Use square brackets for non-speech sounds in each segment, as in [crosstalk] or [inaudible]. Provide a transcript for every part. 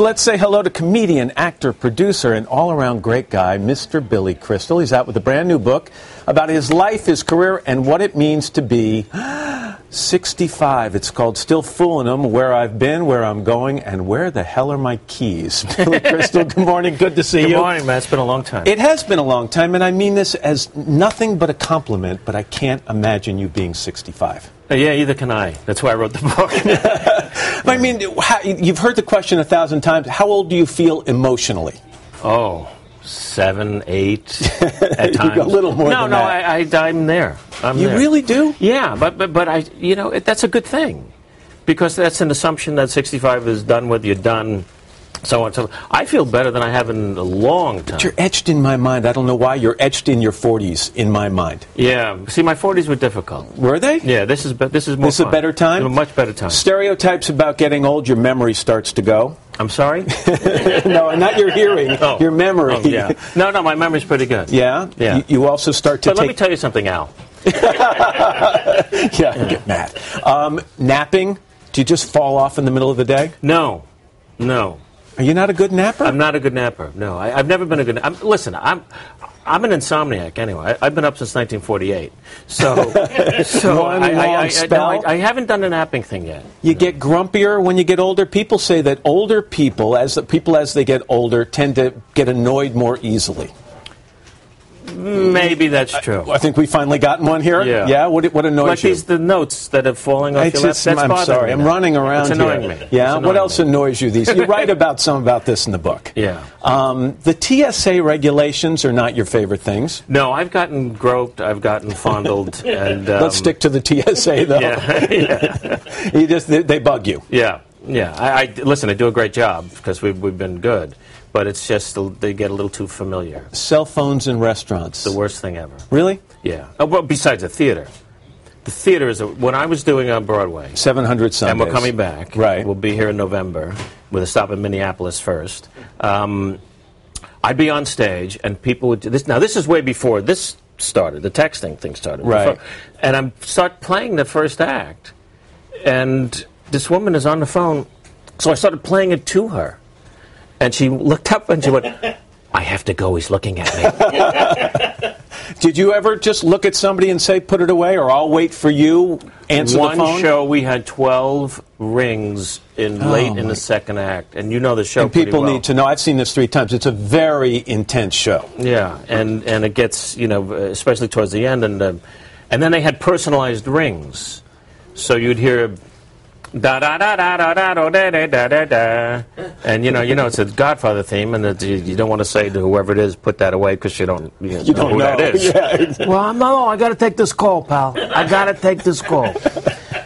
Let's say hello to comedian, actor, producer, and all around great guy, Mr. Billy Crystal. He's out with a brand new book about his life, his career, and what it means to be [gasps] 65. It's called Still Fooling Them Where I've Been, Where I'm Going, and Where the Hell Are My Keys? [laughs] Billy Crystal, good morning. Good to see Good you. Good morning, man. It's been a long time. It has been a long time, and I mean this as nothing but a compliment, but I can't imagine you being 65. Uh, yeah, either can I. That's why I wrote the book. [laughs] I mean, you've heard the question a thousand times. How old do you feel emotionally? oh, seven, eight [laughs] at times. a little more no, than no, that. I, I, I'm there. I'm You there. really do? Yeah, but, but, but I, you know, it, that's a good thing. Because that's an assumption that 65 is done with, you're done, so on so. I feel better than I have in a long time. You're etched in my mind. I don't know why. You're etched in your 40s in my mind. Yeah. See, my 40s were difficult. Were they? Yeah, this is, be- this is more This is a better time? A much better time. Stereotypes about getting old, your memory starts to go. I'm sorry? [laughs] no, not your hearing, [laughs] Oh. your memory. Oh, yeah. No, no, my memory's pretty good. Yeah? Yeah. You, you also start to But let me tell you something, Al. [laughs] yeah, I get mad. Um, napping. Do you just fall off in the middle of the day? No, no. Are you not a good napper? I'm not a good napper. No, I, I've never been a good. I'm, listen, I'm I'm an insomniac anyway. I, I've been up since 1948. So, [laughs] so I, I, long I, I, no. I, I haven't done a napping thing yet. You get grumpier when you get older. People say that older people, as the people as they get older, tend to get annoyed more easily. Maybe that's true. I think we finally gotten one here. Yeah. Yeah. What, what annoys Like you? these the notes that are falling off It's your lap. That's I'm sorry. I'm now. running around It's annoying here. me. Yeah. What else me. annoys you? These you write about some about this in the book. [laughs] Yeah. Um, the TSA regulations are not your favorite things. No, I've gotten groped. I've gotten fondled, [laughs] and um, Let's stick to the TSA though. [laughs] Yeah, yeah, You just they, they bug you. yeah, yeah. I, I listen. I do a great job because we've we've been good, but it's just they get a little too familiar. Cell phones in restaurants. The worst thing ever. Really? Yeah. Oh, well, besides the theater, the theater is a, when I was doing on Broadway, 700 Sundays. and we're coming back. Right. We'll be here in November with a stop in Minneapolis first. Um, I'd be on stage, and people would. This, now, this is way before this started. The texting thing started. Right. Before- and I'm start playing the first act, and this woman is on the phone, so I started playing it to her, and she looked up and she went. I have to go. He's looking at me. [laughs] Did you ever just look at somebody and say, "Put it away," or "I'll wait for you"? Answer One the phone. show we had 12 rings in late in the second act, and you know the show And people well. need to know. I've seen this three times. It's a very intense show. Yeah, and and it gets you know especially towards the end, and uh, and then they had personalized rings, so you'd hear. Da da da da da da da da da da da, and you know, you know, it's a Godfather theme, and it, you, you don't want to say to whoever it is, put that away because you don't, you, You don't who know. that is. Yeah. Well, no, I got to take this call, pal. I got to take this call.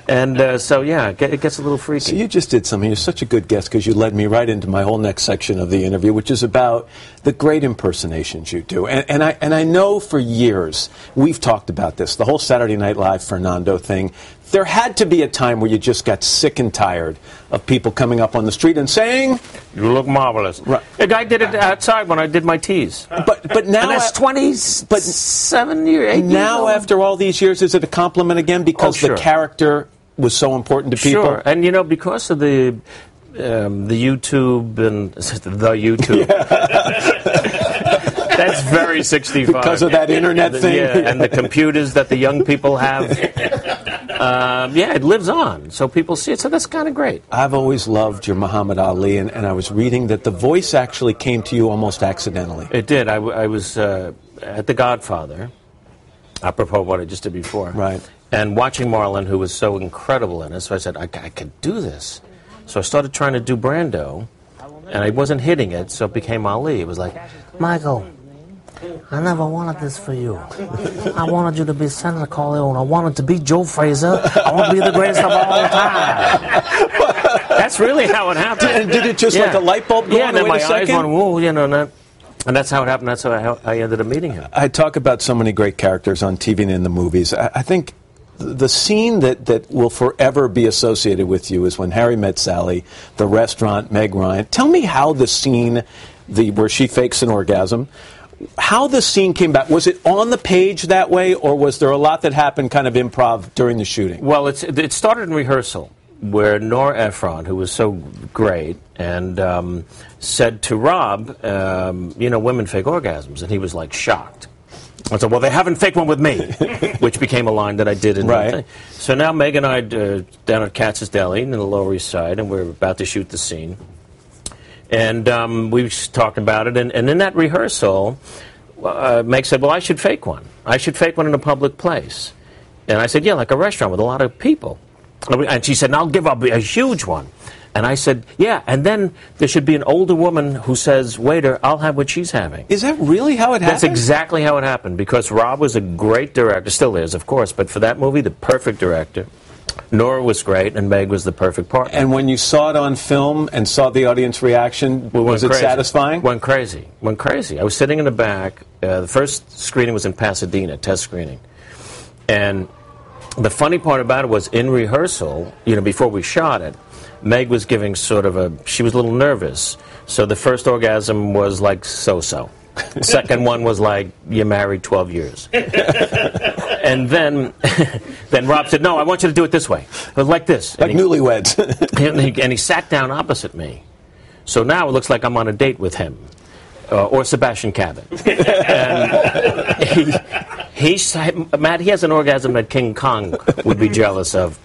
And uh, so, yeah, it it gets a little freaky. So you just did something. You're such a good guest because you led me right into my whole next section of the interview, which is about the great impersonations you do. And, and I and I know for years we've talked about this. The whole Saturday Night Live Fernando thing. There had to be a time where you just got sick and tired of people coming up on the street and saying, You look marvelous. Right. A guy did it outside when I did my tease. "But but now." And that's a- 27 years, 8 years now, old. after all these years, is it a compliment again because Oh, sure. the character was so important to people? Sure. And, you know, because of the um, the YouTube and [laughs] the YouTube. [laughs] That's very 65. Because of that internet thing? Yeah, and the computers that the young people have. Um, yeah, it lives on. So people see it. So that's kind of great. I've always loved your Muhammad Ali, and, and I was reading that the voice actually came to you almost accidentally. It did. I was uh, at The Godfather, apropos of what I just did before. Right. And watching Marlon, who was so incredible in it, so I said, I could do this. So I started trying to do Brando, and I wasn't hitting it, so it became Ali. It was like, Michael, I never wanted this for you. I wanted you to be Senator Corleone. I wanted to be Joe Frazier. I want to be the greatest of all time. [laughs] that's really how it happened. And did it just like a light bulb go Yeah, on? and then Wait my a eyes went, whoa, you know, and, that, and that's how it happened. That's how I, I ended up meeting him. I talk about so many great characters on TV and in the movies. I, I think the scene that, that will forever be associated with you is when Harry met Sally, the restaurant, Meg Ryan. Tell me how the scene, the where she fakes an orgasm, how the scene came back. Was it on the page that way, or was there a lot that happened kind of improv during the shooting? Well, it's, it started in rehearsal where Nora Ephron, who was so great, and um, said to Rob, um, "You know, women fake orgasms," and he was like shocked. I said, "Well, they haven't faked one with me," [laughs] which became a line that I did in Right. the thing. So now Meg and I uh, down at Katz's Deli in the Lower East Side, and we're about to shoot the scene. And um, we talked about it, and, and in that rehearsal, uh, Meg said, "Well, I should fake one. I should fake one in a public place." And I said, "Yeah, like a restaurant with a lot of people." And she said, "And I'll give up a huge one." And I said, "Yeah." And then there should be an older woman who says, "Waiter, I'll have what she's having." Is that really how it happened? That's exactly how it happened because Rob was a great director, still is, of course, but for that movie, the perfect director. Nora was great, and Meg was the perfect partner. And when you saw it on film and saw the audience reaction, was it crazy. satisfying? Went crazy. Went crazy. I was sitting in the back. Uh, the first screening was in Pasadena, test screening. And the funny part about it was in rehearsal, you know, before we shot it, Meg was giving sort of a, she was a little nervous. So the first orgasm was like so so. [laughs] Second one was like, you married 12 years. [laughs] and then, [laughs] then Rob said, no, I want you to do it this way. Like this. like And he- newlyweds. [laughs] and he, and he sat down opposite me. So now it looks like I'm on a date with him. Uh, or Sebastian Cabot. [laughs] and he, he, Matt, he has an orgasm that King Kong would be jealous of.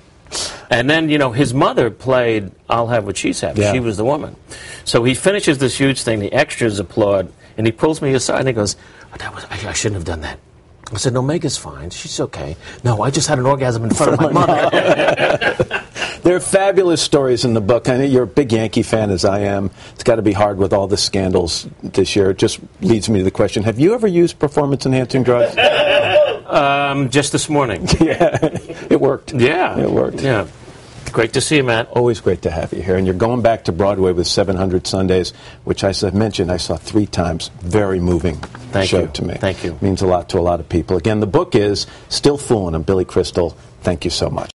And then, you know, his mother played I'll Have What She's Having. Yeah. She was the woman. So he finishes this huge thing, the extras applaud, and he pulls me aside and he goes, oh, that was, I, I shouldn't have done that. I said, no, Meg's fine. She's okay. No, I just had an orgasm in front of my mother. [laughs] there are fabulous stories in the book. I know you're a big Yankee fan, as I am. It's got to be hard with all the scandals this year. It just leads me to the question Have you ever used performance enhancing drugs? [laughs] um, just this morning. [laughs] yeah, it worked. Yeah. It worked. Yeah. Great to see you, Matt. Always great to have you here. And you're going back to Broadway with 700 Sundays, which I mentioned, I saw three times. Very moving Thank show you. to me. Thank you. Means a lot to a lot of people. Again, the book is Still Fooling. I'm Billy Crystal. Thank you so much.